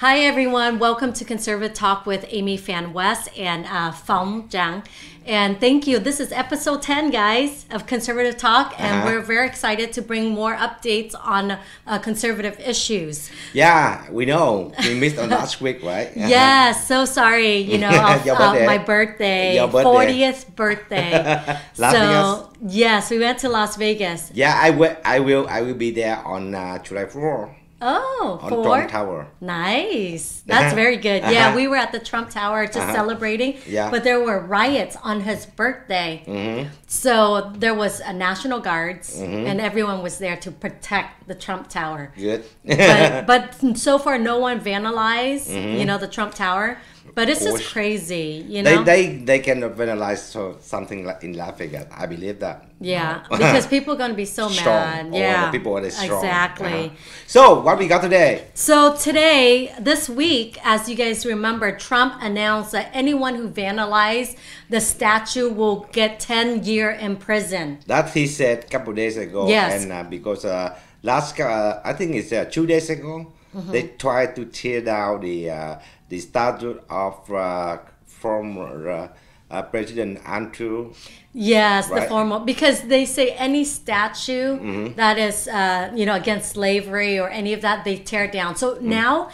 Hi everyone, welcome to Conservative Talk with Amy Phan West and uh, Phong Tran. And thank you. This is episode 10, guys, of Conservative Talk, and Uh-huh. we're very excited to bring more updates on uh, conservative issues. Yeah, we know. We missed on last week, right? Uh-huh. Yes, so sorry, you know, uh, birthday. my birthday, birthday. 40th birthday. So, yes, we went to Las Vegas. Yeah, I will. I will. I will be there on uh, July 4 Oh, on four? Trump Tower. Nice. That's very good. Yeah, Uh-huh. we were at the Trump Tower just Uh-huh. celebrating. Yeah. But there were riots on his birthday. Mm-hmm. So there was a National Guards and everyone was there to protect the Trump Tower. Good. But, but so far, no one vandalized, you know, the Trump Tower. But it's just Mm-hmm. crazy, you know? they they they cannot vandalize so something like in Las Vegas. I believe that. yeah, because people are going to be so strong. mad. Yeah. the people are strong. Exactly. Uh-huh. So what we got today? So today, this week, as you guys remember, Trump announced that anyone who vandalized the statue will get 10 year in prison. That he said a couple days ago. Yes. And uh, because uh, last, uh, I think it's uh, two days ago, Mm-hmm. they try to tear down the uh, the statue of uh, former uh, uh, President Andrew. Yes, the Right. formal because they say any statue that is, uh, you know, against slavery or any of that, they tear down. So now,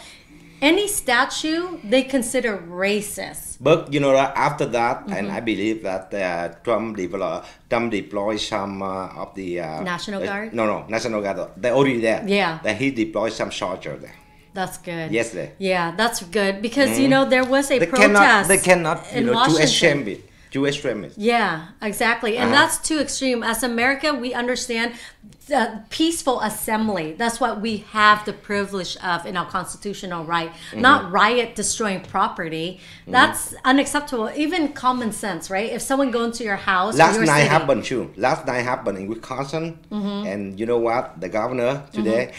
any statue they consider racist. But you know, after that, and Mm-hmm. I believe that uh, Trump develop, Trump deployed some uh, of the uh, National uh, Guard? No, no, National Guard. They're already there. Yeah. Then he deployed some soldiers there That's good. yesterday. Yeah, that's good because you know there was a Mm-hmm. They protest. cannot. They cannot. You know, to Washington. extreme it. To extreme. Yeah, exactly. And Uh-huh. that's too extreme. As America, we understand the peaceful assembly. That's what we have the privilege of in our constitutional right. Mm-hmm. Not riot destroying property. That's unacceptable. Even common sense, right? If someone go into your house, Last your night city- happened too. Last night happened in Wisconsin, Mm-hmm. and you know what? The governor today,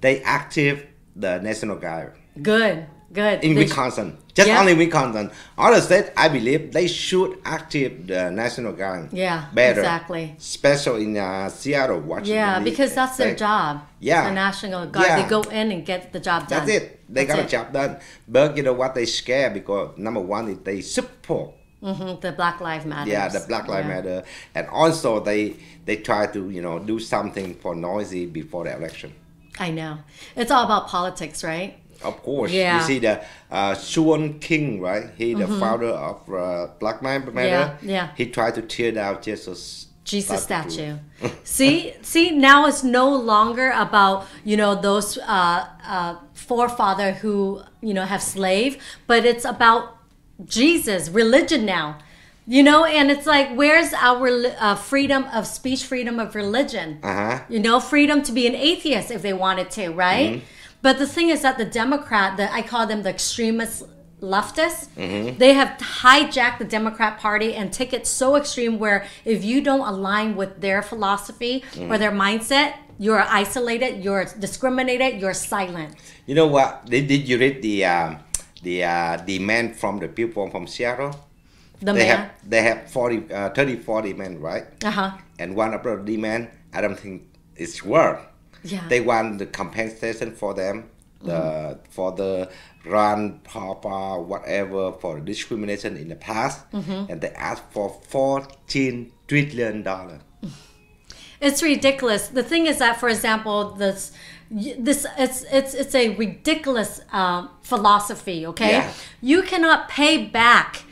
they active the National Guard Good, good. in They- Wisconsin. Just Yeah. only Wisconsin. Other states, I believe they should active the National Guard. Yeah, better. exactly. Especially in uh, Seattle, Washington. Yeah, because that's their Like, job. Yeah. The National Guard. Yeah. They go in and get the job done. That's it. They That's got a job done. But you know what? They scare because number one is they support. Mhm, The Black Lives Matter. Yeah, the Black Lives Matter, and also they they try to you know do something for noisy before the election. I know. It's all about politics, right? Of course, Yeah. Mm-hmm. you see the uh, Shaun King, right? He the founder of uh, Black Matter. Yeah, yeah. He tried to tear down Jesus. Jesus statue. see, see, now it's no longer about you know those uh, uh, forefather who you know have slave, but it's about Jesus, religion now. You know, and it's like, where's our uh, freedom of speech, freedom of religion? Uh huh. You know, freedom to be an atheist if they wanted to, right? Mm-hmm. But the thing is that the Democrat, the I call them the extremist leftists, Mm-hmm. they have hijacked the Democrat Party and take it so extreme where if you don't align with their philosophy Mm-hmm. or their mindset, you're isolated, you're discriminated, you're silent. You know what? Did, did you read the um, the uh, demand from the people from Seattle? The they man. have they have 40, uh, 30, 40 men, right? Uh huh. And one of the demand, I don't think it's worth. Yeah. They want the compensation for them, the Mm-hmm. for the run, papa, whatever for discrimination in the past, Mm-hmm. and they ask for fourteen trillion dollar. It's ridiculous. The thing is that, for example, this this it's it's it's a ridiculous um, philosophy. Okay, Yeah. you cannot pay back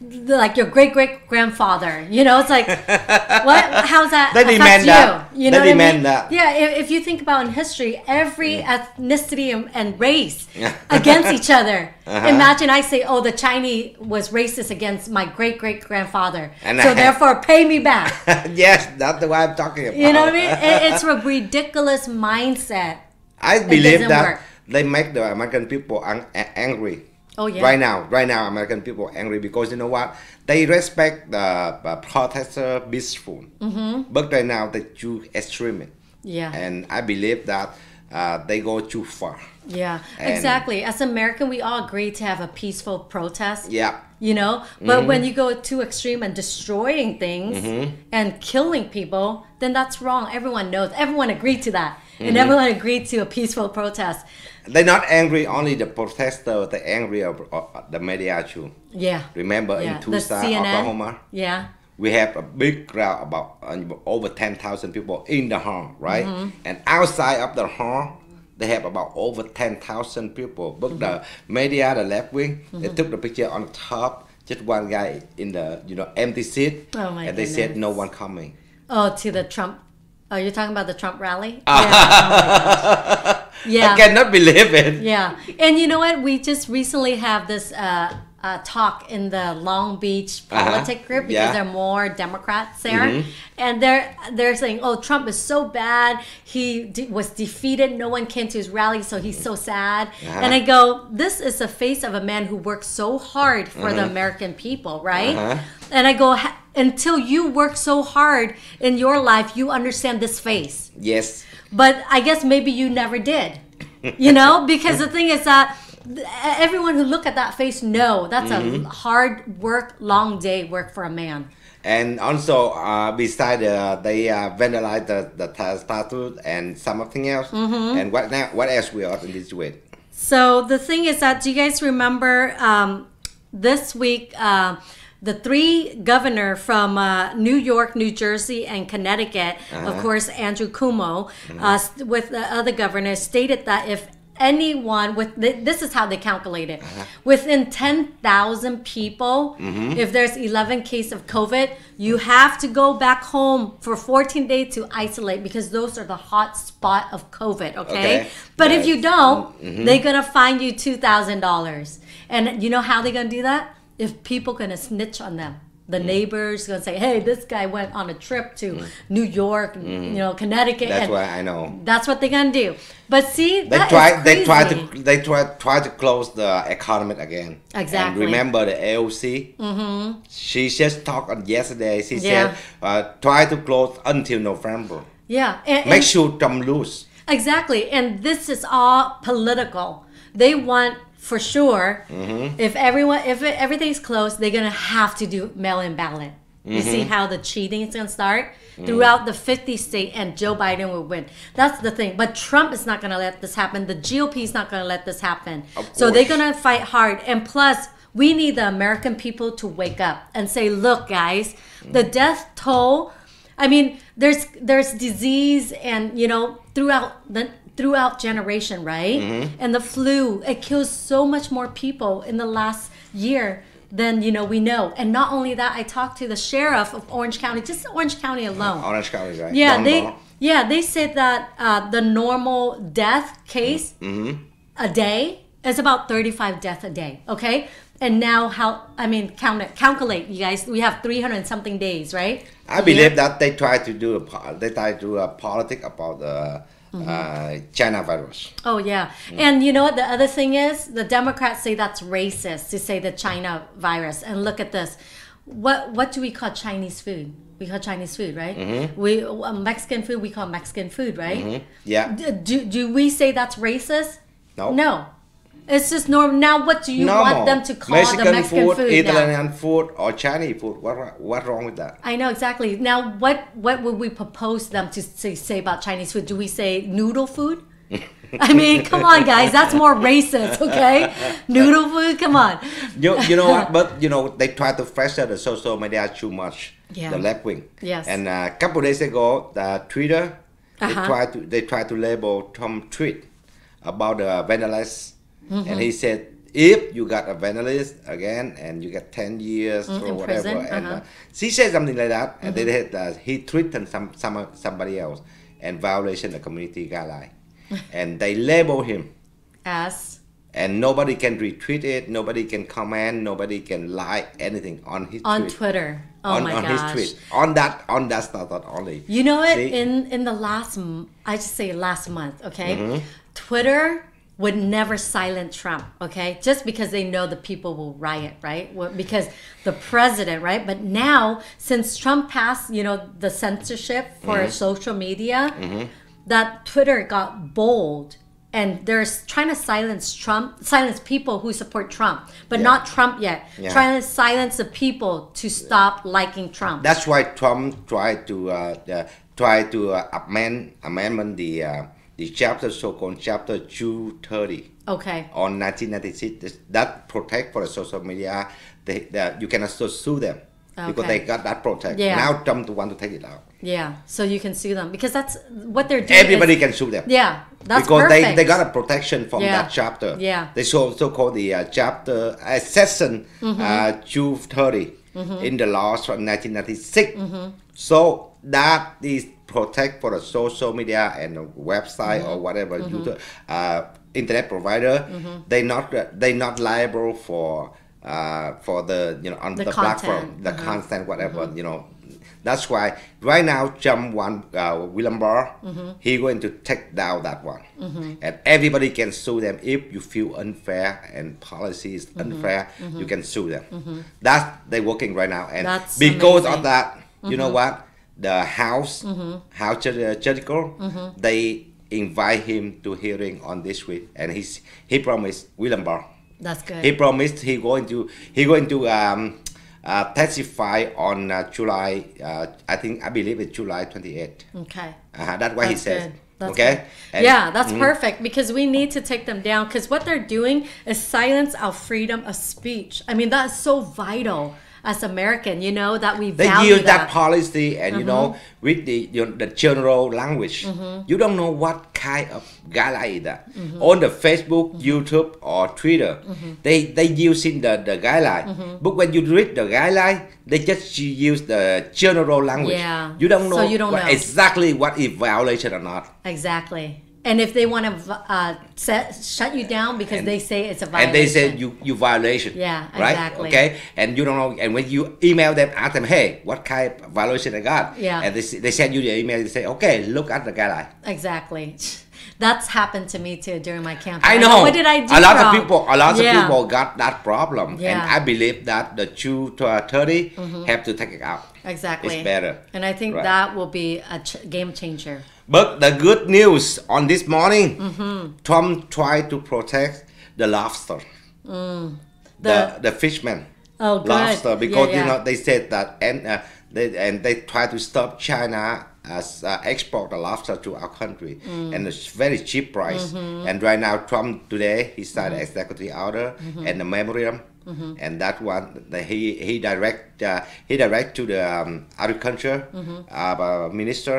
like your great great grandfather. You know, it's like what? How's that? They affect you? that. You know what I mean? that. Yeah. If, if you think about in history, every ethnicity and, and race against each other. Uh-huh. Imagine I say, "Oh, the Chinese was racist against my great great grandfather, And so I- therefore pay me back." yes, that's the what I'm talking about. You know what I mean? It, it's a ridiculous mindset. I believe that work. they make the American people a- angry. Oh yeah. Right now, right now, American people are angry because you know what? They respect the uh, protester peaceful, mm-hmm. but right now they too extreme, Yeah. and I believe that uh, they go too far. yeah. and- exactly. As American, we all agree to have a peaceful protest. Yeah, You know, but when you go too extreme and destroying things and killing people, then that's wrong. Everyone knows. Everyone agreed to that, and everyone agreed to a peaceful protest. They're not angry only the protester, they're angry of, of the media too. Yeah. Remember Yeah. in CNN. Oklahoma, Yeah. we have a big crowd about uh, over 10,000 people in the hall, right? Mm-hmm. And outside of the hall, they have about over 10,000 people. But the Mm-hmm. media, the left wing, they took the picture on the top, just one guy in the you know empty seat, Oh my and they said no one coming. Oh, to the Trump. Oh, you're talking about the Trump rally? Yeah. Oh. yeah. I cannot believe it. Yeah, and you know what? We just recently have this uh, uh, talk in the Long Beach Uh-huh. group because Yeah. there are more Democrats there, Mhm. and they're they're saying, "Oh, Trump is so bad. He de- was defeated. No one came to his rally, so he's so sad." Uh-huh. And I go, "This is the face of a man who worked so hard for the American people, right?" Uh-huh. And I go, "Until you work so hard in your life, you understand this face." Yes. But I guess maybe you never did. You know, because the thing is that everyone who look at that face know that's Mm-hmm. a hard work, long day work for a man. And also, uh, beside uh, they uh, vandalize the, the ta- statue and something else. Mm-hmm. And what now? What else we are in this way? So the thing is that do you guys remember um, this week? Uh, the three governor from uh, New York, New Jersey, and Connecticut, of Uh-huh. course, Andrew Cuomo, uh, with the other governors, stated that if anyone with this is how they calculate it within 10,000 people if there's 11 case of covid you have to go back home for 14 days to isolate because those are the hot spot of covid okay, Okay. but if you don't they're gonna fine you $2000 and you know how they're gonna do that if people gonna snitch on them Mm. the neighbors gonna say hey this guy went on a trip to new york you know connecticut Mm. That's why I know. that's what they're gonna do but see They try. They try to. They try try to close the economy again. Exactly. And remember the AOC. Mm-hmm. She just talked on yesterday. She Yeah. said, uh, "Try to close until November. yeah and, Make and- sure Trump lose." Exactly. And this is all political. They want for sure Mm-hmm. if everyone if it, everything's closed, they're going to have to do mail-in ballot. You see Mm-hmm. how the cheating is going to start throughout the 50 state and Joe Biden will win. That's the thing. But Trump is not going to let this happen. The GOP is not going to let this happen. So they're going to fight hard. And plus, we need the American people to wake up and say, "Look, guys, the death toll I mean, there's there's disease and you know throughout the throughout generation, right? Mm-hmm. And the flu, it kills so much more people in the last year than you know we know. And not only that, I talked to the sheriff of Orange County, just Orange County alone. Orange County, right? Yeah, Don they Ball. yeah they said that uh, the normal death case mm-hmm. Mm-hmm. a day is about 35 deaths a day. Okay, and now how I mean count it, calculate you guys. We have 300 something days, right? I believe that they try to do a they try to do a politic about the Mm-hmm. uh, China virus. Oh yeah, and you know what? The other thing is, the Democrats say that's racist to say the China virus. And look at this, what what do we call Chinese food? We call Chinese food, right? We uh, Mexican food. We call Mexican food, right? Yeah. Do, do we say that's racist? No. No. It's just normal. Now, what do you want them to call Mexican the Mexican food, food, now? Italian food, or Chinese food. What what wrong with that? I know exactly. Now, what what would we propose them to say, say about Chinese food? Do we say noodle food? I mean, come on, guys, that's more racist, okay? Noodle food, come on. You, you know what? But you know they try to pressure the social media too much. Yeah. The left wing. Yes. And a couple days ago, the Twitter they Uh-huh. try to they try to label Trump tweet about the vandalism, Mm-hmm. and he said if you got a vandalist again and you get ten years Mm, or whatever, prison, and uh-huh. uh, she said something like that, and they had uh, he threatened some some somebody else and violation of community guideline, and they label him As and nobody can retweet it, nobody can comment, nobody can like anything on his on tweet. Twitter. Oh on, my on gosh. his tweet. On that on that stuff only. You know what? See? In in the last, i just say last month, okay? Mm-hmm. Twitter would never silence Trump, okay? Just because they know the people will riot, right? Because the president, right? But now, since Trump passed, you know, the censorship for Mm-hmm. social media, that Twitter got bold. And they're trying to silence Trump, silence people who support Trump, but Yeah. not Trump yet. Yeah. Trying to silence the people to stop liking Trump. That's why Trump tried to uh, uh, try to uh, amend amendment the uh, the chapter so-called chapter 230 Okay. on 1996 that protect for the social media. They, they you cannot sue them because they got that protect. Yeah. Now Trump want to take it out. Yeah. So you can sue them because that's what they're doing. Everybody is- can sue them. Yeah. That's because perfect. they, they got a protection from Yeah. that chapter. Yeah. They so so called the uh, chapter uh, section Mm-hmm. uh, 230 in the laws from 1996. Mm-hmm. So that is protect for the social media and the website Mm-hmm. or whatever user, uh, internet provider. They not they not liable for uh, for the you know on The the, platform the Uh-huh. content whatever you know. That's why right now Trump one uh, William Barr Mm-hmm. he going to take down that one, and everybody can sue them if you feel unfair and policy is Mm-hmm. unfair. You can sue them. That's they working right now, and That's because amazing. of that, you know what? The House House Jud- uh, Judicial they invite him to hearing on this week, and he's he promised William Barr. That's good. He promised he going to he going to um, uh, testify on uh, July. Uh, I think I believe it's July twenty eighth. okay. Uh-huh, that's what he That's good. That's okay. And- yeah, that's Mhm. perfect because we need to take them down because what they're doing is silence our freedom of speech. I mean, that's so vital as American, you know, that we They use that, that. Mm-hmm. policy, and you know, with the you know, the general language, you don't know what kind of guideline is that. Mm-hmm. On the Facebook, YouTube, or Twitter, they they using the the guideline. Mm-hmm. But when you read the guideline, they just use the general language. Yeah. You don't know, So you don't what- know. exactly what is violation or not. Exactly. And if they want to uh, set, shut you down because they say it's a violation. and they say you you violation. Yeah, right. exactly. Okay, and you don't know. And when you email them, ask them, hey, what kind of violation I got? Yeah. And they they send you the email. They say, okay, look at the guideline. Exactly. That's happened to me too during my campaign. I know. What did I do? A lot wrong? of people, a lot Yeah. of people got that problem, and I believe that the two to uh, 30 have to take it out. Exactly. It's better. And I think Right. that will be a ch- game changer. But the good news on this morning, Mm-hmm. Trump tried to protect the lobster, the The- the fishermen. Oh, good. lobster Yeah, because yeah. you know they said that and uh, they and they try to stop China as uh, export the lobster to our country Mm. and it's very cheap price Mm-hmm. and right now Trump today he signed an executive order Mm-hmm. and the memorandum and that one the, he he direct uh, he direct to the um, agriculture Mm-hmm. uh, minister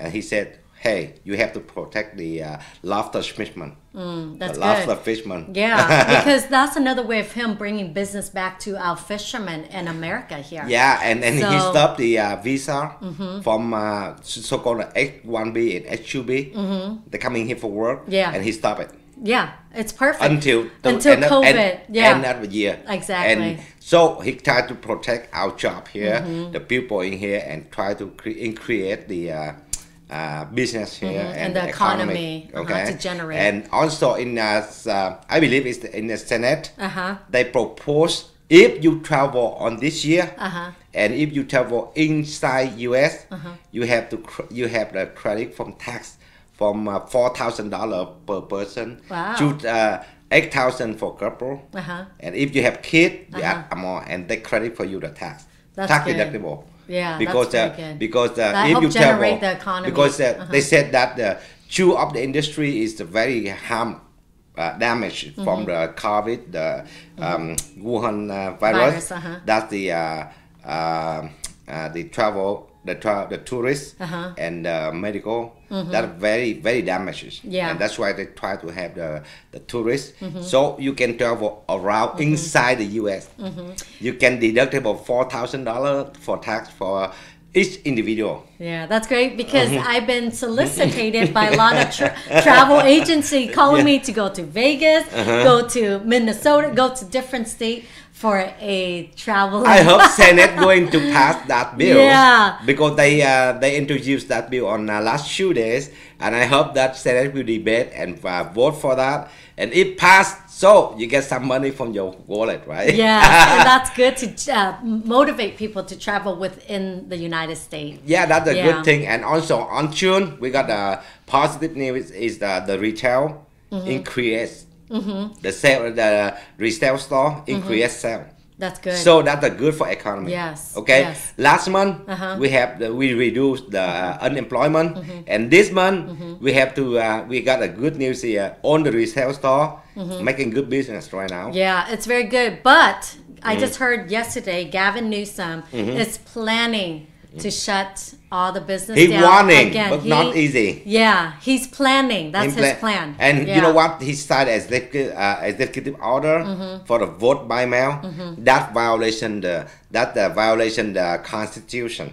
and he said hey you have to protect the uh, lobster fishermen Mm, that's the lobster good. fishermen Yeah, because that's another way of him bringing business back to our fishermen in America here. Yeah, and then he So- Mm-hmm. stopped the uh, visa from uh, so-called H1B and H2B. They're coming here for work. Mm-hmm. Yeah. and he stopped it Yeah, it's perfect. until the until end of- COVID. end, yeah. end of the year. Exactly. And so he tried to protect our job here, Mm-hmm. the people in here, and try to cre- create the. Uh, uh, business here Mm-hmm. and and, the economy, uh-huh, to generate. and also in uh, s- uh, I believe it's in the Senate, Uh-huh. they propose if you travel on this year Uh-huh. and if you travel inside US you have to cr- you have the credit from tax from uh, four thousand dollar per person Wow. to uh, eight thousand for couple Uh-huh. and if you have kid you Uh-huh. more and they credit for you the tax That's tax good. deductible Yeah, because uh, because uh, if you generate travel the economy. because uh, Uh-huh. they said that the chew of the industry is very harm uh, damage from the COVID, the um, Wuhan uh, virus. Mm-hmm. Virus, uh-huh. That's the uh, the travel, the tra- the tourists Uh-huh. and uh, medical. That are very very damages. Yeah. Mm-hmm. and that's why they try to have the the tourists, so you can travel around inside the U.S. Mm-hmm. You can deduct about four thousand dollar for tax for each individual. Yeah, that's great because Mm-hmm. I've been solicited by a lot of tra- travel agency calling me to go to Vegas, Uh-huh. go to Minnesota, go to different state for a travel. I hope Senate going to pass that bill. Yeah. Because they uh, they introduced that bill on uh, last few days, and I hope that Senate will debate and uh, vote for that. And it passed, so you get some money from your wallet, right? yeah, and that's good to uh, motivate people to travel within the United States. Yeah, that's a Yeah. good thing. And also on June, we got a positive news is that the retail Mm-hmm. increase. The sale, the retail store Mm-hmm. increase sale. That's good. So that's a good for economy. Yes, Okay. yes. Last month Uh-huh. we have the, we reduced the uh, unemployment, and this month we have to uh, we got a good news here on the retail store making good business right now. yeah, it's very good. But I just heard yesterday Gavin Newsom is planning to shut all the business He down warning, again. but He- not easy. Yeah, he's planning. That's his plan. And Yeah. you know what? He started executive, uh, executive order Mm-hmm. for the vote by mail. That violation the that the violation the constitution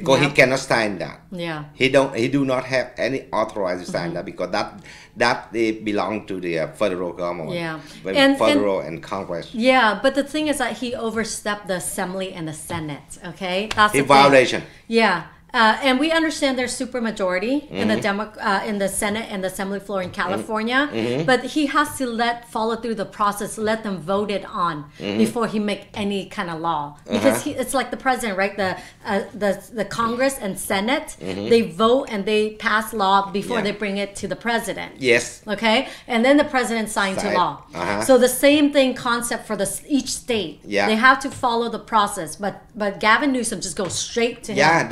because he cannot sign that. Yeah. He don't. He do not have any authorized to sign that because that that they belong to the uh, federal government. Yeah. And- and- federal and, Congress. Yeah, but the thing is that he overstepped the assembly and the senate. Okay, that's He the thing. violation. Yeah, uh, and we understand there's supermajority in Mm-hmm. the demo- uh, in the Senate and the Assembly floor in California, Mm-hmm. but he has to let follow through the process, let them vote it on Mm-hmm. before he make any kind of law. Uh-huh. Because he, it's like the president, right? The uh, the the Congress and Senate they vote and they pass law before Mm-hmm. Yeah. they bring it to the president. Yes. Okay, and then the president signed to law. Uh-huh. So the same thing concept for the each state. Yeah. they have to follow the process. But but Gavin Newsom just goes straight to him. Yeah,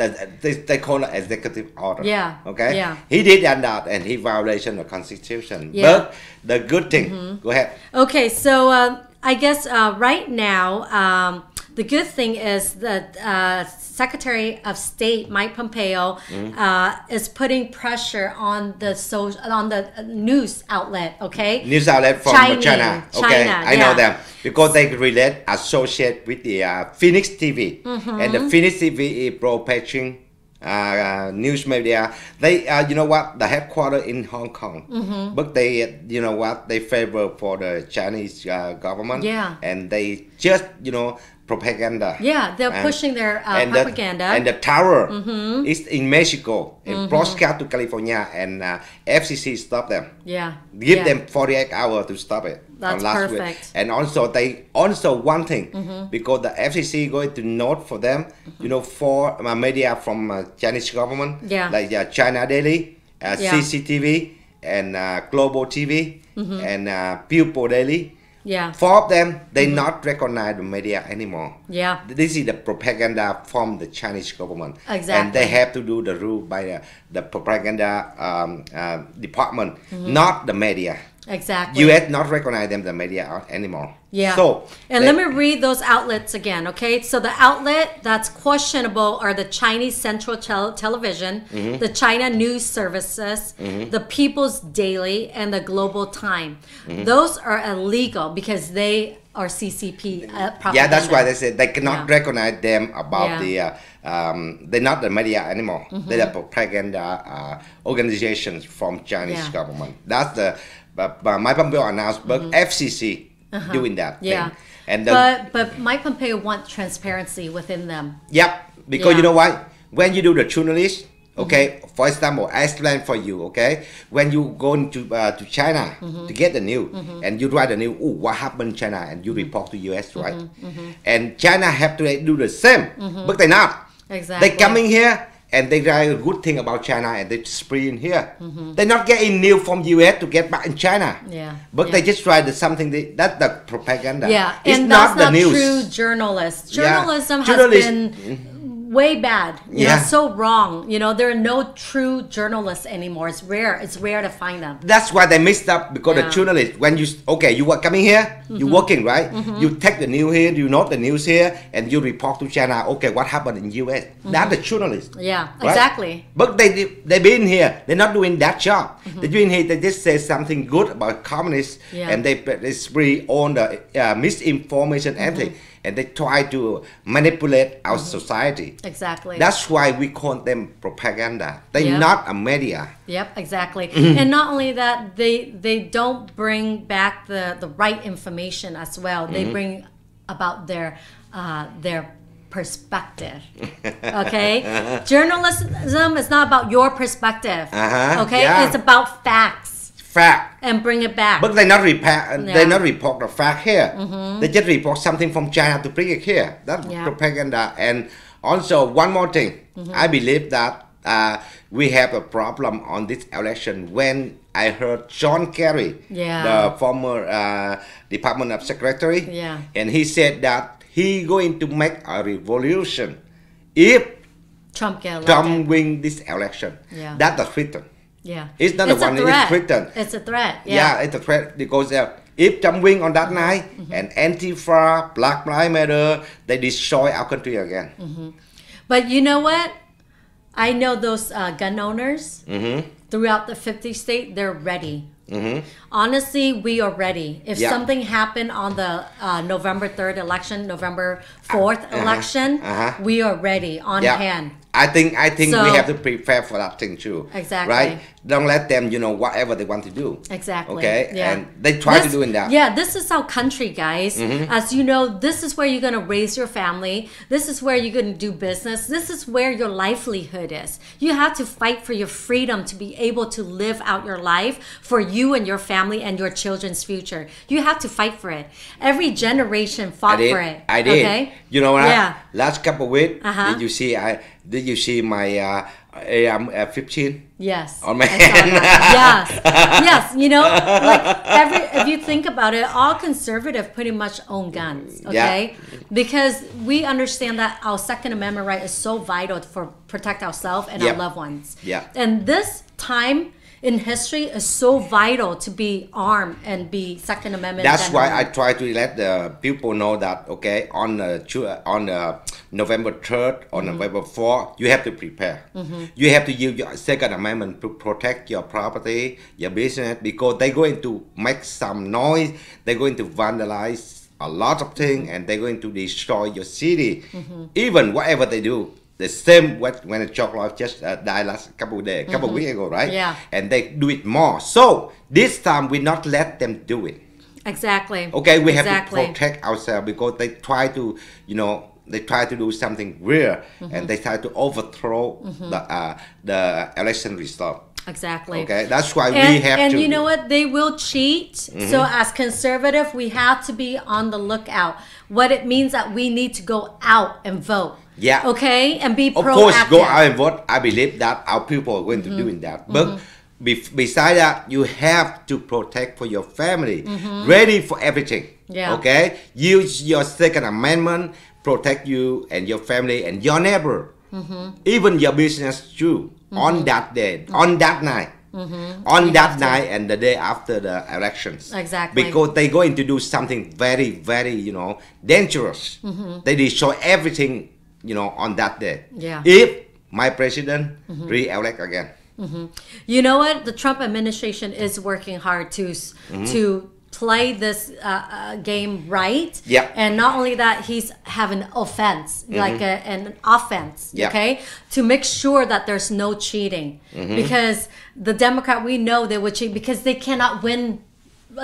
they, they call it executive order. Yeah, Okay. yeah. He did that, that and he violation the constitution. Yeah. But the good thing, go ahead. Okay, so um, I guess uh, right now um, the good thing is that uh, Secretary of State Mike Pompeo Mm-hmm. uh, is putting pressure on the so on the uh, news outlet. Okay. News outlet from China, China. Okay, China, I know yeah. them because they relate associate with the uh, Phoenix TV, Mm-hmm. and the Phoenix TV is pro-Beijing uh, news media. They, uh, you know what, the headquarters in Hong Kong, Mm-hmm. but they, you know what, they favor for the Chinese uh, government. Yeah. and they just, you know, propaganda. Yeah, they're And- pushing their uh, and the- propaganda. Mm-hmm. and the tower is in Mexico, in broadcast to California, and uh, FCC stop them. yeah. Give yeah. them 48 hours to stop it. That's last perfect. Week. And also they also one thing Mm-hmm. because the FCC going to note for them, you know, for uh, media from uh, Chinese government, Yeah. like uh, China Daily, uh, Yeah. CCTV, and uh, Global TV, and uh, People Daily. Mm-hmm. Yeah. Four of them, they not recognize the media anymore. Yeah. This is the propaganda from the Chinese government. Exactly. And they have to do the rule by the, the propaganda um, uh, department, not the media. Exactly. you U.S. not recognize them the media out anymore. Yeah. So and they- let me read those outlets again, okay? So the outlet that's questionable are the Chinese Central Tel- Television, Mm-hmm. the China News Services, the People's Daily, and the Global Time. Mm-hmm. Those are illegal because they are CCP uh. Yeah, that's why they said they cannot Yeah. recognize them about Yeah. the. Uh, um, they're not the media anymore. They're the propaganda uh, organizations from Chinese Mm-hmm. Yeah. government. That's the. But, but my Pompeo announced, but FCC doing that. Mm-hmm. Uh-huh. Yeah. Thing. And the, But but Mike Pompeo wants transparency within them. Yep, because Yeah. you know what? When you do the journalist, okay, Mm-hmm. for example, I explain for you, okay, when you go into uh, to China Mm-hmm. to get the news and you write the news, oh, what happened in China, and you Mm-hmm. report to US, right? And China have to do the same, but they're not. Mm-hmm. Exactly. They coming here and they write a good thing about China and they spread in here. They're not getting news from US to get back in China. Mm-hmm. Yeah, But yeah. they just try to something. They, that's the propaganda. Yeah, it's and not that's not, the true journalists. Yeah. Journalism Journalist- has been way bad. You Yeah. know, so wrong. You know, there are no true journalists anymore. It's rare. It's rare to find them. That's why they mixed up because Yeah. Mm-hmm. the journalist when you okay you are coming here you working right you take the news here you note the news here and you report to China okay what happened in U.S. That's the journalist Mm-hmm. Yeah, right? exactly. but they they been here they're not doing that job they're doing here they just say something good about communists Mm-hmm. Yeah. and they they spread on the uh, misinformation Mm-hmm. everything and they try to manipulate our society Exactly. that's why we call them propaganda they're Yeah. not a media Yep, exactly. Mm-hmm. and not only that, they they don't bring back the the right information as well. Mm-hmm. They bring about their uh, their perspective. Okay, journalism is not about your perspective. Uh-huh, Okay, yeah. it's about facts fact and bring it back. But they not report. They not report the fact here. They just report something from China to bring it here. That's Yeah. propaganda. And also one more thing, I believe that uh, we have a problem on this election when I heard John Kerry, Yeah. the former uh, Department of Secretary, Yeah. and he said that he going to make a revolution if Trump get. Trump win this election. Yeah. That's threat. Yeah. It's not it's the one a it's threat. It's a threat. Yeah, Yeah. it's a threat because uh, if Trump win on that night Mm-hmm. and Antifa, Black Lives Matter, they destroy our country again. Mm-hmm. But you know what? I know those uh, gun owners Mm-hmm. throughout the 50 state. They're ready. Mm-hmm. Honestly, we are ready. If Yeah. something happened on the uh, November 3rd election, November 4th election, uh-huh. we are ready on Yeah. hand. I think I think we have to prepare for that thing too. Exactly. Right? Don't let them, you know, whatever they want to do. Exactly. Okay. Yeah. And they try to This- do in that. Yeah, this is our country, guys. As you know, this is where you're going to raise your family. This is where you're going to do business. This is where your livelihood is. You have to fight for your freedom to be able to live out your life for you and your family and your children's future. You have to fight for it. Every generation I fought did. for it. I did. Okay? You know what? Yeah. Last couple of weeks, Uh-huh. did you see? I did you see my uh, AM uh, 15? Yes. On my hand. yes. Yes. You know, like every if you think about it, all conservative pretty much own guns. okay? Yeah. Because we understand that our Second Amendment right is so vital for protect ourselves and Yep. our loved ones. Yeah. And this time in history is so vital to be armed and be Second Amendment. That's why I try to let the people know that okay on the on the November 3rd or Mm-hmm. November 4th you have to prepare. You have to use your Second Amendment to protect your property, your business because they're going to make some noise. They're going to vandalize a lot of things and they're going to destroy your city. Mm-hmm. Even whatever they do. The same what when George Floyd just uh, died last couple of days, couple of weeks ago, right? Mm-hmm. Yeah. And they do it more. So this time we not let them do it. exactly. Okay, we have to protect ourselves because they try to, you know, they try to do something weird Mm-hmm. and they try to overthrow the uh, the election result. Exactly. Okay, that's why we have and to. Mm-hmm. you know what they will cheat so as conservative we have to be on the lookout what it means that we need to go out and vote Yeah. okay and be Of proactive course, go out and vote. I believe that our people are going to Mm-hmm. doing that. But be- beside that, you have to protect for your family, ready for everything. Mm-hmm. Yeah. Okay, use your Second Amendment, protect you and your family and your neighbor, Mm-hmm. even your business too. On that day, on that night. On that night and the day after the elections, Mm-hmm. Exactly. because they're going to do something very, very, you know, dangerous. They destroy everything, you know, on that day. Mm-hmm. Yeah. If my president re-elect again, you know what the trump administration is working hard to Mm-hmm. to play this uh, uh, game right Yeah. and not only that he's having offense like a, an offense Mm-hmm. Yeah. okay to make sure that there's no cheating Mm-hmm. because the democrat we know they would cheat because they cannot win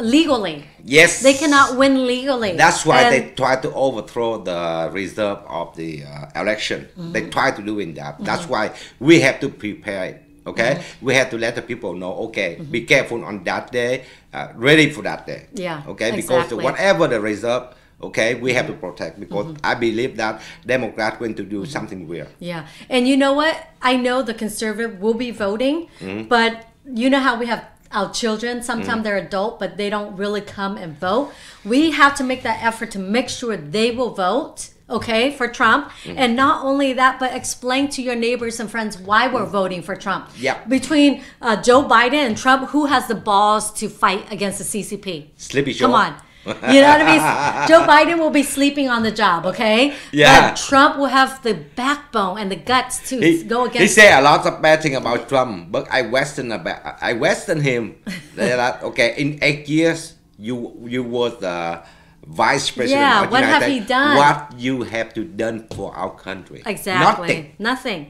legally yes, they cannot win legally That's why And- they try to overthrow the result of the uh, election. Mm-hmm. They try to do in that. That's why we have to prepare it. Okay, Mm-hmm. we have to let the people know. Okay, be careful on that day, uh, ready for that day. Yeah, Okay, because exactly. whatever the result, okay, we have to protect because Mm-hmm. I believe that democrats going to do something weird. Yeah. And you know what? I know the conservative will be voting, Mm-hmm. but you know how we have our children, sometimes Mm-hmm. they're adult, but they don't really come and vote. We have to make that effort to make sure they will vote. Okay, for Trump, Mm-hmm. and not only that, but explain to your neighbors and friends why we're voting for Trump. Yeah. Between uh, Joe Biden and Trump, who has the balls to fight against the CCP? Slippy Joe. Come on. You know what I mean? Joe Biden will be sleeping on the job, okay? Yeah. But Trump will have the backbone and the guts to He, go against. he say a lot of bad thing about Trump, but I question about I question him that okay in eight years you you was the vice president. Yeah, of what United have he done? What you have to done for our country? exactly. Nothing. Nothing.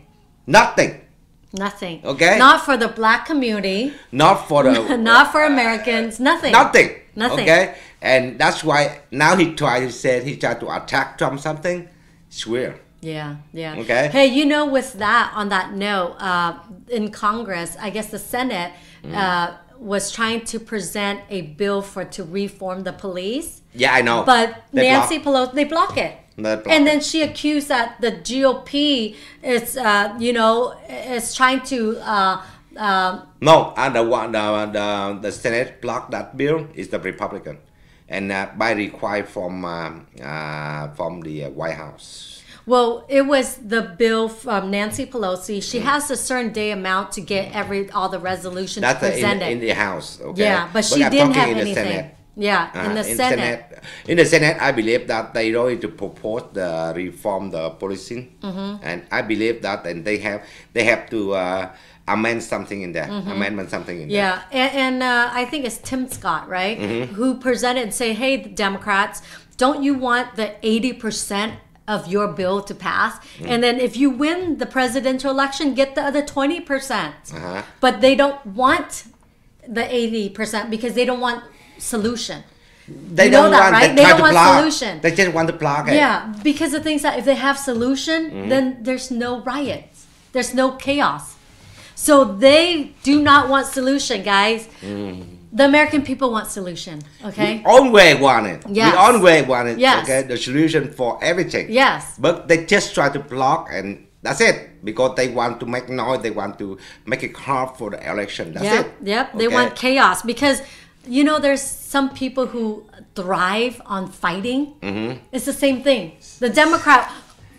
Nothing. Nothing. Okay. Not for the black community. Not for the Not for Americans. Nothing. nothing. Nothing. Okay, and that's why now he tried to say he tried to attack Trump something. Swear. Yeah, yeah. Okay. Hey, you know, with that, on that note, uh, in Congress, I guess the Senate Mm. uh, was trying to present a bill for to reform the police. Yeah, I know. But They Nancy Pelosi, they block it. And then she accused that the GOP is, uh, you know, is trying to. Uh, uh, No, and the one the, the the Senate blocked that bill is the Republican. and uh, by require from um, uh, from the uh, White House. Well, it was the bill from Nancy Pelosi. She Mm. has a certain day amount to get every all the resolutions That's uh, in, in the House. Okay. yeah, but she I'm didn't have anything. Senate. Yeah, in Uh, the Senate. In the Senate, I believe that they going to propose the reform the policing, Mm-hmm. and I believe that, and they have they have to uh, amend something in there, amendment something in there. Mm-hmm. Yeah, and, and uh, I think it's Tim Scott, right, Mm-hmm. who presented and say, "Hey, Democrats, don't you want the eighty percent of your bill to pass? Mm. And then if you win the presidential election, get the other twenty percent. Uh-huh. But they don't want the eighty percent because they don't want solution. They You know don't that, want right? they, They don't want block. solution. They just want to block it. Yeah, because the things that if they have solution, Mm-hmm. then there's no riots. There's no chaos. So they do not want solution, guys. Mm. The American people want solution. Okay. We always want it. Yes. We always want it. Yes. Okay, the solution for everything. Yes. But they just try to block and that's it because they want to make noise. They want to make it hard for the election. That's Yep. it. Yep. They want chaos because you know there's some people who thrive on fighting. Mm-hmm. It's the same thing. The Democrat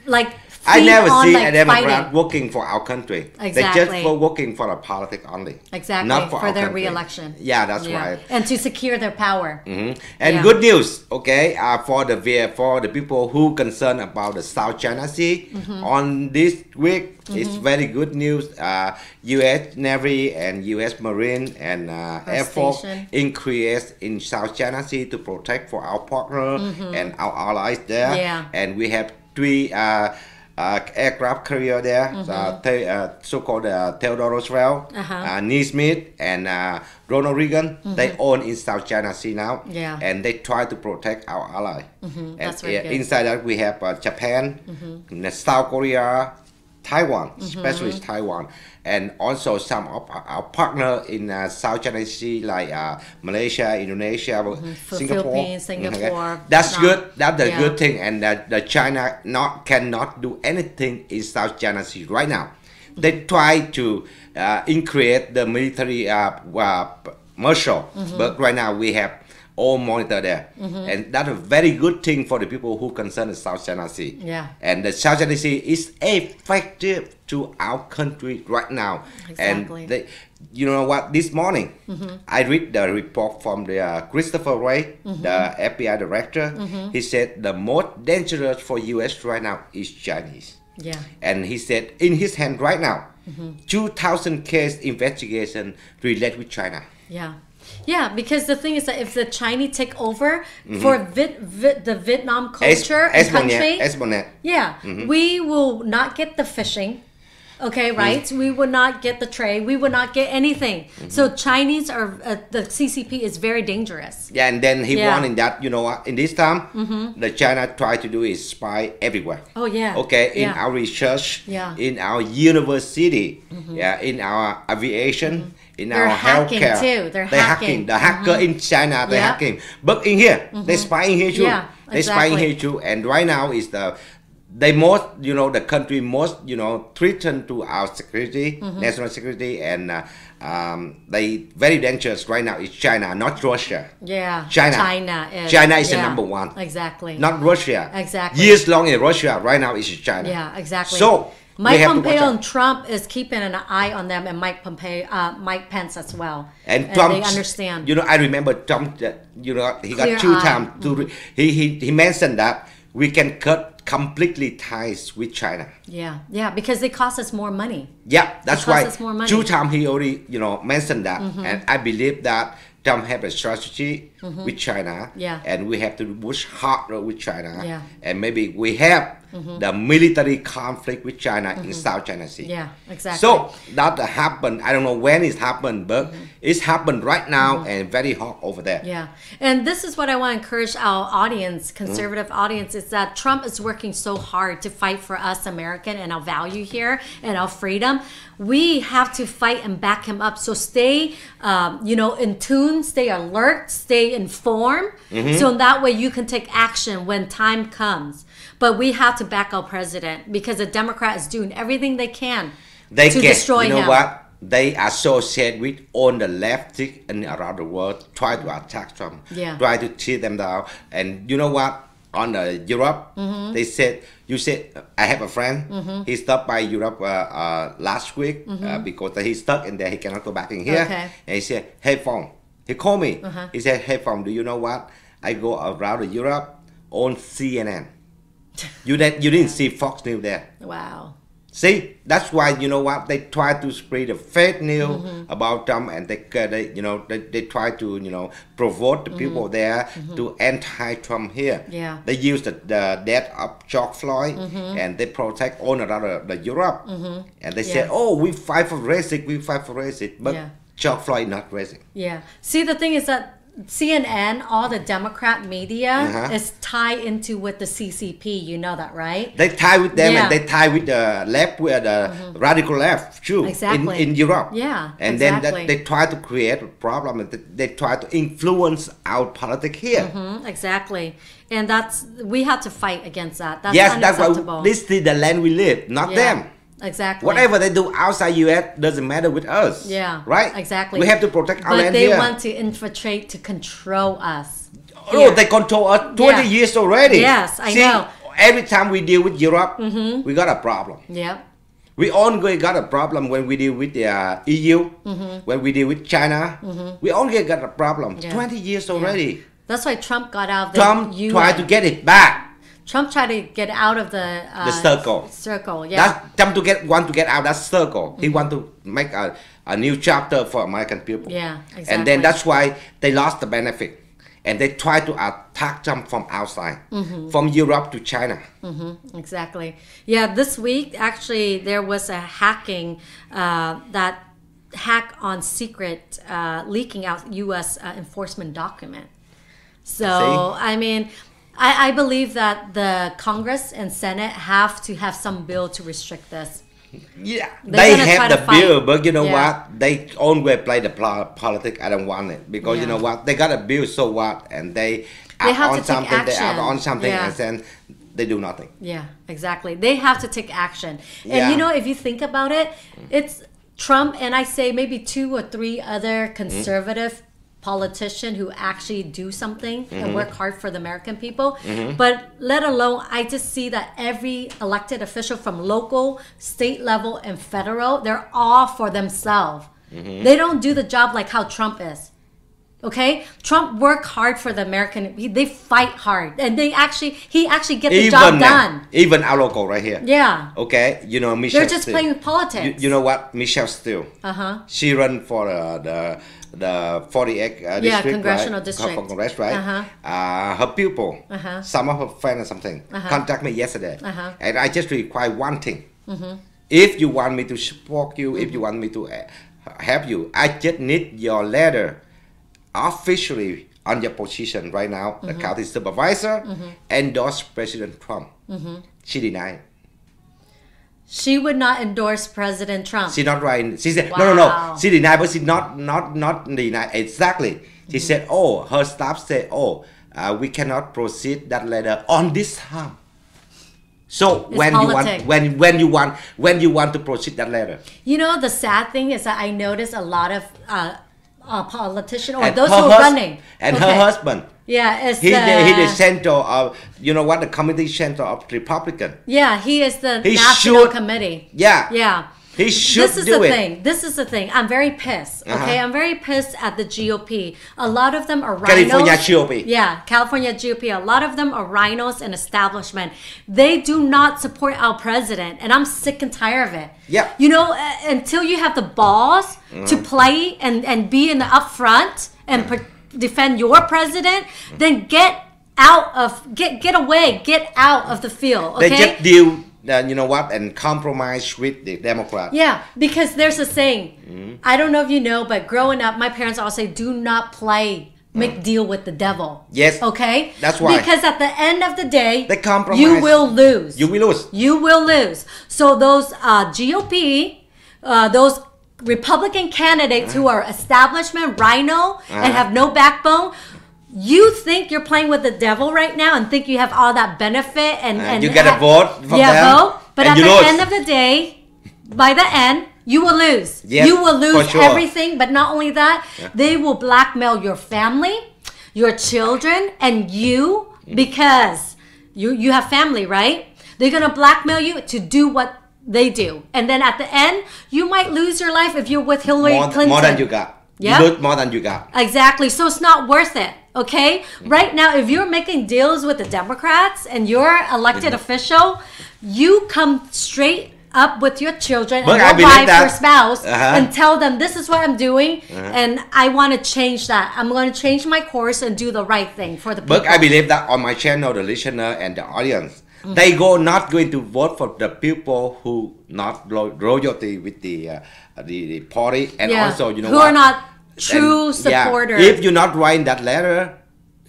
like I never on, see like, a Democrat working for our country. Exactly. They just for working for the politics only. Exactly Not for, for, their country. re-election. Yeah, that's Yeah. right. And to secure their power. Mhm. And Yeah. good news, okay, uh, for the for the people who concerned about the South China Sea. Mm-hmm. On this week, it's very good news. Uh, U.S. Navy and U.S. Marine and uh, Air Force station. increase in South China Sea to protect for our partner and our allies there. Mm-hmm. Yeah. And we have three. Uh, aircraft carrier there, uh, the, uh, so-called uh, Theodore Roosevelt, Mm-hmm. Uh-huh. uh, Nimitz, and uh, Ronald Reagan. They own in South China Sea now, Yeah. and they try to protect our ally. And uh, good. inside that we have uh, Japan, and South Korea, Taiwan, Mm-hmm. especially Taiwan, and also some of our partner in uh, South China Sea like uh, Malaysia, Indonesia, For Singapore. Philippines, Mhm, okay. Singapore, That's Vietnam. good. That's the Yeah. good thing, and that the China not cannot do anything in South China Sea right now. They try to uh, increase the military uh, uh, marshal, Mm-hmm. but right now we have all monitor there, mm-hmm. and that's a very good thing for the people who concern the South China Sea. Yeah. And the South China Sea is effective to our country right now, Exactly. and they, you know what? This morning, mm-hmm. I read the report from the uh, Christopher Wray, mm-hmm. the FBI director. He said the most dangerous for U.S. right now is Chinese, Yeah. and he said in his hand right now, 2,000 case investigation related with China. Yeah. Yeah, because the thing is that if the Chinese take over for Vit, Vit, the Vietnam culture and country, yeah, we will not get the fishing. Okay, right? We will not get the trade. We will not get anything. So Chinese are uh, the CCP is very dangerous. Yeah, and then he Yeah. Mm-hmm. that you know what? In this time, the China try to do is spy everywhere. Oh yeah. Okay, in Yeah. our research, Yeah. Mm-hmm. in our university, yeah, in our aviation, in They're our hacking healthcare. too. They're hacking. hacking. The hacker in China, they're Yeah. hacking. But in here, they spying here too. Yeah, they spying here too. And right now is the they most you know the country most you know threatened to our security, Mm-hmm. national security, and uh, um, they very dangerous right now is China, not Russia. Yeah. China. China is. China is the number one. Exactly. Not Russia. Exactly. Years long in Russia, right now is China. Yeah, exactly. So Mike have to watch Pompeo and Trump is keeping an eye on them, and Mike Pompeo, uh, Mike Pence as well. And, Trump, they understand. You know, I remember Trump. uh, You know, he got two times. To he, he he mentioned that we can cut completely ties with China. yeah, yeah, because they cost us more money. Yeah, that's why. us more money. Two times he already you know mentioned that, and I believe that Trump have a strategy with China. Mm-hmm. Yeah. And we have to push harder with China. Yeah. And maybe we have the military conflict with China in South China Sea. Mm-hmm. Yeah, exactly. So that happened. I don't know when it happened, but Mm-hmm. it's happened right now and very hot over there. Yeah. And this is what I want to encourage our audience, conservative Mm. audience, is that Trump is working so hard to fight for us American and our value here and our freedom. We have to fight and back him up. So stay, um, you know, in tune, stay alert, stay informed. Mm-hmm. So in that way you can take action when time comes. But we have to back our president because the Democrat is doing everything they can They to get, destroy you know him. what? they associate with on the leftists and around the world try to attack Trump, Yeah. try to tear them down. And you know what? On the Europe, Mm-hmm. they said you said I have a friend. He stopped by Europe uh, uh, last week uh, because he's stuck in there. He cannot go back in here. Mm-hmm. Okay. And he said, "Hey, Phong." He called me. Uh-huh. He said, "Hey, Phong. Do you know what? I go around the Europe on CNN. You that you didn't see Fox News there." Wow. See, that's why you know what they try to spread the fake news Mm-hmm. about Trump, and they, uh, they you know they, they try to you know provoke the people there to anti-Trump here. Mm-hmm. Yeah. They use the, the death of George Floyd, and they protect all around the, the Europe, and they say, Mm-hmm. "Oh, we fight for racism, we fight for racism, but Yeah. George Floyd not racist. Yeah. See, the thing is that CNN, all the Democrat media, Uh-huh. is tied into with the CCP. You know that, right? They tie with them, Yeah. Mm-hmm. and they tie with the left, with the radical left, too, Exactly. in, in Europe. Yeah, and then that, they try to create a problem, and they, they try to influence our politics here. Mhm, exactly. And that's we have to fight against that. That's yes, that's why this is the land we live, not yeah. them. Exactly. Whatever they do outside US doesn't matter with us. Yeah. Right? Exactly. We have to protect our But land they here. want to infiltrate to control us. Oh, here. they control us 20 Yeah. years already. Yes, I See, know. Mm-hmm. Every time we deal with Europe, we got a problem. Yeah. We always got a problem when we deal with the uh, EU, when we deal with China. Mhm. We always got a problem. Mm-hmm. Yeah. 20 years already. That's why Trump got out of the Trump UN. tried to get it back. Trump tried to get out of the uh, The circle. Circle, yeah. Trump to get want to get out of that circle. He want to make a, a new chapter for American people. Yeah, exactly. And then that's why they lost the benefit. And they try to attack Trump from outside, Mm-hmm. from Europe to China. Exactly. Yeah, this week actually there was a hacking uh, that hack on secret uh, leaking out U.S. Uh, enforcement document. So See? I mean, I, I believe that the Congress and Senate have to have some bill to restrict this. Yeah, They're they have the bill, but you know Yeah. what? They always play the pl- politics. I don't want it because you know what? They got a bill, so what? And they, They act have on to take something. They act action. on something, Yeah. and then they do nothing. Yeah, exactly. They have to take action. And Yeah. you know, if you think about it, it's Trump and I say maybe two or three other mm-hmm. conservative politicians who actually do something and work hard for the American people. But let alone, I just see that every elected official from local, state level, and federal, they're all for themselves. They don't do the job like how Trump is. Okay, Trump work hard for the American. he- They fight hard, and they actually he actually get the job uh, done. even our local right here. Yeah, Okay, you know Michelle. they're just Steel. playing politics. You, you know what? Michelle Steel. Uh huh. She run for uh, the the 48 uh, district, congressional right? district. Congress, right? Uh-huh. Uh, her pupil, Uh-huh. some of her friends or something, contact me yesterday, Uh-huh. Mm-hmm. and I just require one thing. If you want me to support you, if you want me to uh, help you, I just need your letter officially on your position right now, Mm-hmm. the county supervisor, endorse President Trump. Mm-hmm. She denied. She would not endorse President Trump. She not right. She said no, no, no. She denied, but she not not not deny exactly. She said, oh, her staff said, oh, uh, we cannot proceed that letter on this time. So It's when you want when when you want when you want to proceed that letter, You know, the sad thing is that I notice a lot of uh, uh, politicians or and those who are hus- running. and Okay. her husband, Yeah, is he the, the, he the center of you know what the committee center of Republican. yeah he is the He national should- committee. Yeah, Yeah. he should this is do the it. thing. This is the thing. I'm very pissed. Okay, Uh-huh. I'm very pissed at the GOP. A lot of them are rhinos. California GOP. Yeah, California GOP. A lot of them are rhinos and establishment. They do not support our president, and I'm sick and tired of it. Yeah. You know, uh, until you have the balls to Mm-hmm. play and and be in the upfront and pro- defend your president, then get out of get get away, get out of the field. Okay. They just deal, uh, you know what, and compromise with the Democrat. Yeah, because there's a saying. Mm-hmm. I don't know if you know, but growing up, my parents always say, "Do not play, make deal with the devil." Mm. Yes. Okay. That's why. Because at the end of the day, They compromise. You will lose. You will lose. You will lose. So those uh, GOP, uh, those Republican candidates who are establishment rhino and have no backbone. You think you're playing with the devil right now and think you have all that benefit and, Uh, and you get a vote from yeah, them, vote. But at the lose. end of the day, by the end, you will lose. Yes, you will lose sure. everything, but not only that, they will blackmail your family, your children, and you because you you have family, right? They're gonna blackmail you to do what they do, and then at the end, you might lose your life if you're with Hillary more, Clinton. more than you got. Yeah. You lose more than you got. Exactly. So it's not worth it. Okay. Right now, if you're making deals with the Democrats and you're elected Mm-hmm. official, you come straight up with your children But and your wife that- or spouse Uh-huh. and tell them this is what I'm doing and I want to change that. I'm going to change my course and do the right thing for the people. But I believe that on my channel, the listener and the audience, Mm-hmm. they go not going to vote for the people who not lo- loyalty with the uh, the, the party, and Yeah. also you know Who what? are not true And, yeah, if you're not writing that letter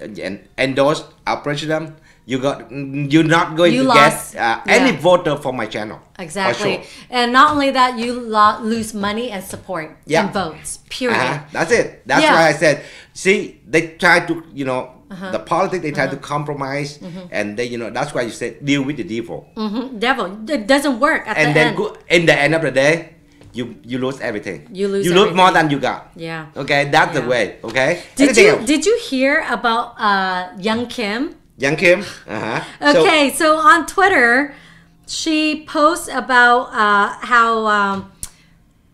and, and endorse our president, you got you're not going You to lost, get uh, any yeah. voter for my channel. Exactly. sure. And not only that, you lo- lose money and support Yeah. and votes. Period. Uh-huh. That's it. That's Yeah. Why I said, see, they try to, you know, the politics, they try to compromise, Mm-hmm. and they, you know, that's why you said deal with the devil. Mhm. Devil. It doesn't work at And the then end. go, in the end of the day, you you lose everything. You lose You lose more than you got. Yeah. Okay, that's the way. Okay. Did Anything you else? did you hear about uh, Young Kim? Young Kim? Uh-huh. So- Okay, so, on Twitter, she posts about uh, how um,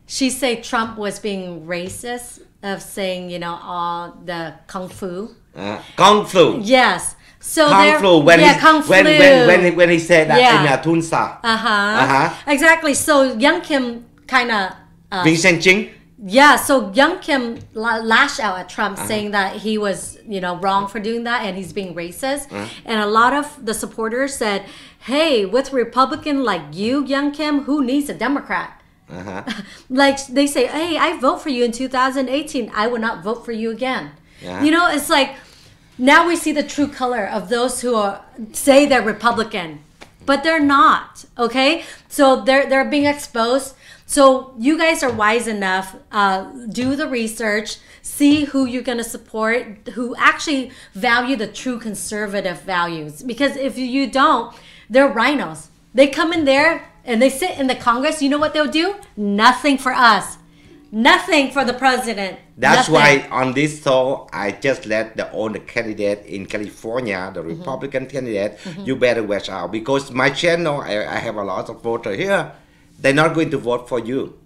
she say Trump was being racist of saying you know all the kung fu. Uh, Kung Flu. Yes. So Kung Flu. When, yeah, he, kung flu. when, when, he, when he said that Yeah. in uh, Tulsa. uh huh. Uh-huh. Exactly. So Young Kim kind of. Uh, Vincent Ching. Yeah, so Young Kim lashed out at Trump Uh-huh. saying that he was, you know, wrong for doing that and he's being racist. Uh-huh. And a lot of the supporters said, "Hey, with Republican like you, Young Kim, who needs a Democrat?" Uh-huh. like they say, "Hey, I vote for you in 2018. I would not vote for you again." Yeah. You know, it's like now we see the true color of those who are say they're Republican, but they're not. Okay, so they're they're being exposed. So you guys are wise enough. Uh, do the research. See who you're going to support. Who actually value the true conservative values. Because if you don't, they're rhinos. They come in there and they sit in the Congress. You know what they'll do? Nothing for us. Nothing for the president. That's Nothing. why on this show I just let the only candidate in California, the Mm-hmm. Republican candidate, you better watch out because my channel I, I have a lot of voters here. They're not going to vote for you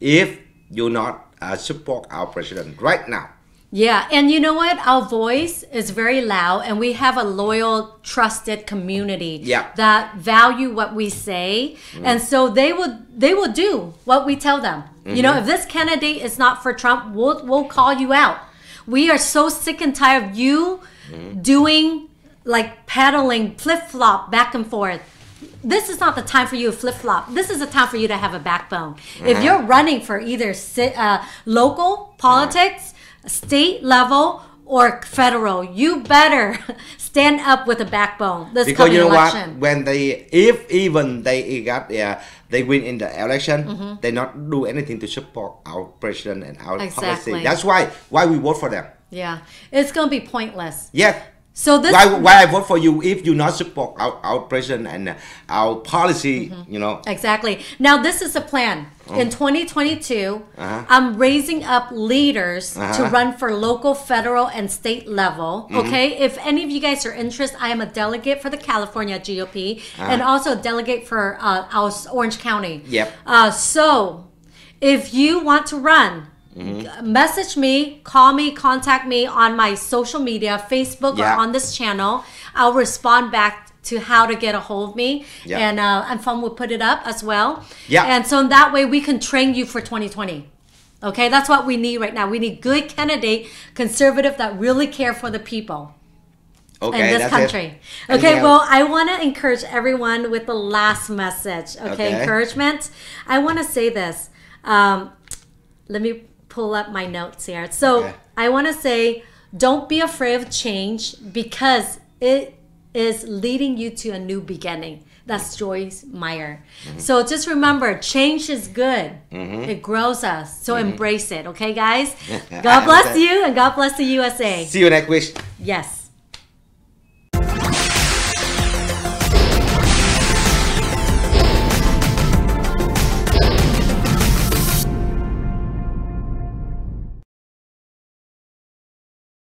if you not uh, support our president right now. Yeah, and you know what? Our voice is very loud, and we have a loyal, trusted community Yeah. that value what we say, mm-hmm. and so they will they will do what we tell them. You know, mm-hmm. if this candidate is not for Trump, we'll we'll call you out. We are so sick and tired of you mm-hmm. doing like peddling flip flop back and forth. This is not the time for you to flip flop. This is the time for you to have a backbone. If you're running for either si- uh, local politics, state level, or federal, you better stand up with a backbone. This Because you know election. what? When they, if even they got, uh, they win in the election, Mm-hmm. they not do anything to support our president and our Exactly. policy. That's why why we vote for them. Yeah, it's gonna be pointless. Yeah. So this why, why I vote for you if you not support our, our president and uh, our policy, Mm-hmm. you know. Exactly. Now, this is a plan. In 2022, Uh-huh. I'm raising up leaders to Uh-huh. run for local, federal, and state level. Mm-hmm. Okay. If any of you guys are interested, I am a delegate for the California GOP and also a delegate for uh, our Orange County. Yep. Uh, so, if you want to run, Mm-hmm. message me, call me, contact me on my social media, Facebook Yeah. or on this channel. I'll respond back to how to get a hold of me. Yeah. And uh, and Phong will put it up as well. Yeah. And so in that way we can train you for 2020. Okay, that's what we need right now. We need good candidate, conservative that really care for the people Okay, in this that's country. it. Okay, well. I want to encourage everyone with the last message. Okay, Okay. encouragement. I want to say this. Um, let me pull up my notes here. So Okay. I want to say, don't be afraid of change because it is leading you to a new beginning. That's Joyce Meyer. Mm-hmm. So just remember, change is good. It grows us. So embrace it. Okay, guys. God bless you and God bless the USA. See you next week. Yes.